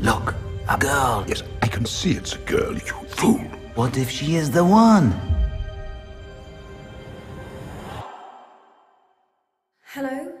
Look, a girl. Yes, I can see it's a girl, you fool. What if she is the one? Hello?